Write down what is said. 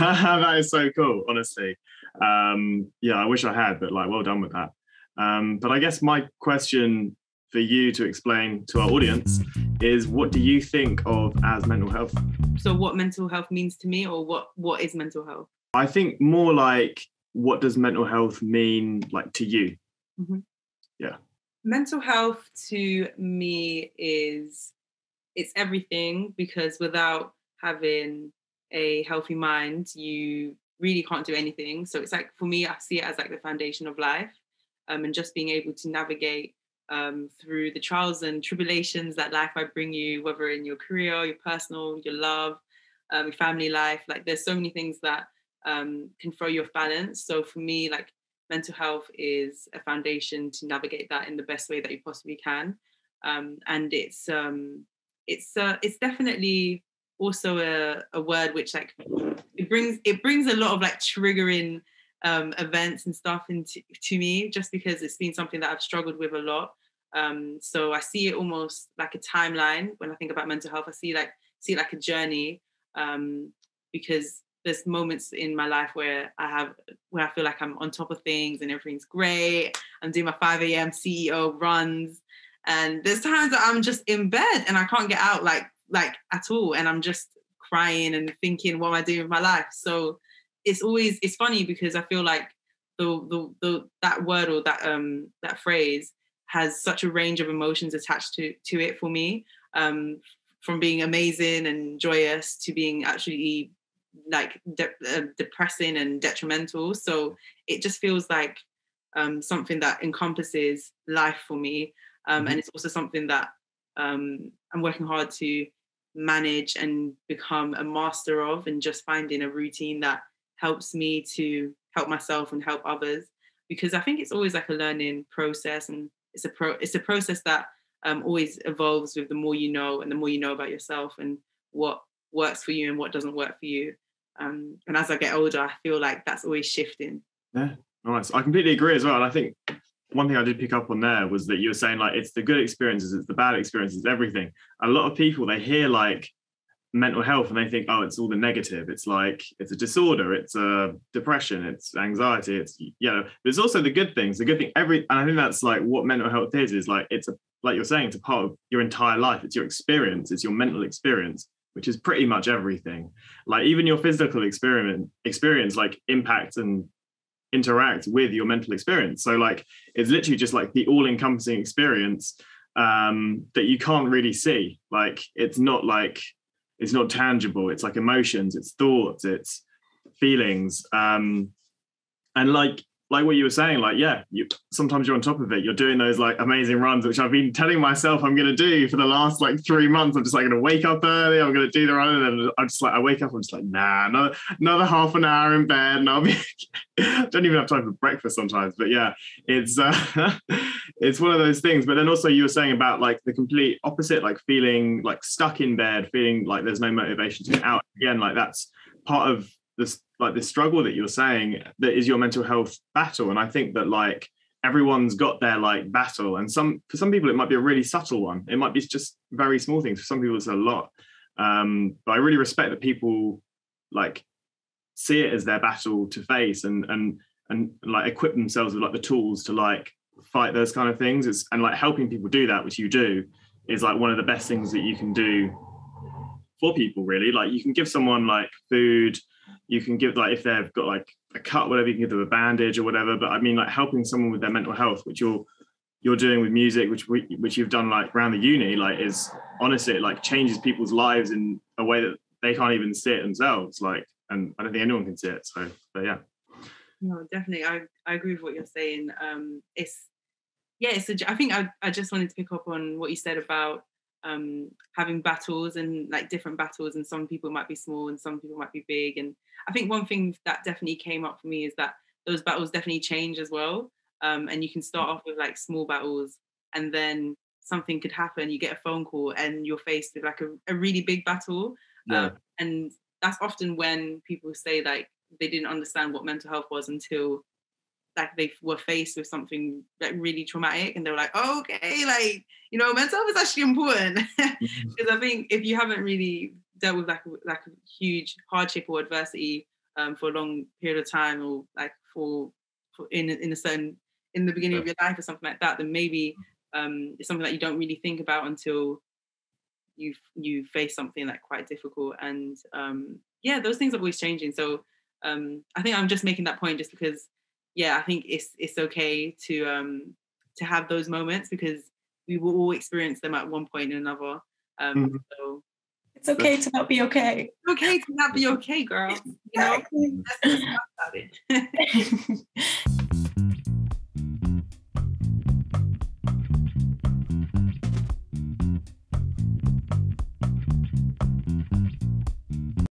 that is so cool, honestly. Um, yeah, I wish I had, but like, well done with that. Um, but I guess my question for you to explain to our audience is what do you think of as mental health? So what mental health means to me or what what is mental health? I think more like what does mental health mean like to you? Mm-hmm. Yeah. Mental health to me is it's everything because without having a healthy mind, you really can't do anything. So it's like for me, I see it as like the foundation of life. Um, and just being able to navigate um, through the trials and tribulations that life might bring you, whether in your career, your personal, your love, um, your family life. Like there's so many things that um, can throw you off balance. So for me, like mental health is a foundation to navigate that in the best way that you possibly can. Um, and it's um, it's uh, it's definitely also a, a word which like it brings it brings a lot of like triggering um, events and stuff into to me just because it's been something that I've struggled with a lot. Um, so I see it almost like a timeline when I think about mental health. I see like see it like a journey um, because there's moments in my life where I have where I feel like I'm on top of things and everything's great. I'm doing my 5 a.m. CEO runs, and there's times that I'm just in bed and I can't get out like like at all, and I'm just crying and thinking, what am I doing with my life? So it's always it's funny because I feel like the the, the that word or that um that phrase has such a range of emotions attached to to it for me um from being amazing and joyous to being actually like de- uh, depressing and detrimental so it just feels like um, something that encompasses life for me um, mm-hmm. and it's also something that um, i'm working hard to manage and become a master of and just finding a routine that helps me to help myself and help others because I think it's always like a learning process and it's a pro it's a process that um, always evolves with the more you know and the more you know about yourself and what works for you and what doesn't work for you. Um, and as I get older, I feel like that's always shifting. Yeah, nice. I completely agree as well. And I think one thing I did pick up on there was that you were saying like it's the good experiences, it's the bad experiences, everything. A lot of people they hear like mental health and they think oh it's all the negative. It's like it's a disorder it's a depression it's anxiety it's you know but it's also the good things. The good thing every and i think that's like what mental health is is like it's a like you're saying it's a part of your entire life. It's your experience it's your mental experience which is pretty much everything. Like even your physical experience experience like impacts and interact with your mental experience. So like it's literally just like the all-encompassing experience um that you can't really see. Like it's not like it's not tangible. It's like emotions it's thoughts it's feelings. Um and like like what you were saying like yeah you sometimes you're on top of it. You're doing those like amazing runs which i've been telling myself i'm going to do for the last like three months. I'm just like going to wake up early i'm going to do the run and then i'm just like i wake up i'm just like nah another another half an hour in bed and i'll be don't even have time for breakfast sometimes but yeah it's uh it's one of those things. But then also you were saying about like the complete opposite like feeling like stuck in bed feeling like there's no motivation to get out again like that's part of this like the struggle that you're saying that is your mental health battle. And i think that like everyone's got their like battle. And some for some people it might be a really subtle one. It might be just very small things. For some people it's a lot. Um but i really respect that people like see it as their battle to face and and and like equip themselves with like the tools to like fight those kind of things. It's and like helping people do that which you do is like one of the best things that you can do for people really. Like you can give someone like food you can give like if they've got like a cut, whatever, you can give them a bandage or whatever. But I mean, like helping someone with their mental health, which you're you're doing with music, which we, which you've done like around the uni, like is honestly it like changes people's lives in a way that they can't even see it themselves. Like, and I don't think anyone can see it. So, but yeah. No, definitely. I, I agree with what you're saying. Um, it's yeah, a, I think I, I just wanted to pick up on what you said about um, having battles and like different battles and some people might be small and some people might be big and i think one thing that definitely came up for me is that those battles definitely change as well um, and you can start off with like small battles and then something could happen you get a phone call and you're faced with like a, a really big battle yeah. um, and that's often when people say like they didn't understand what mental health was until like they were faced with something like really traumatic and they were like oh, okay like you know mental health is actually important because mm-hmm. i think if you haven't really dealt with like like a huge hardship or adversity um, for a long period of time or like for, for in in a certain in the beginning of your life or something like that, then maybe um, it's something that you don't really think about until you you face something like quite difficult. And um, yeah, those things are always changing. So um, I think I'm just making that point just because yeah, I think it's it's okay to um, to have those moments because we will all experience them at one point or another. Um, mm-hmm. So it's okay to not be okay. It's okay to not be okay, girl. You know,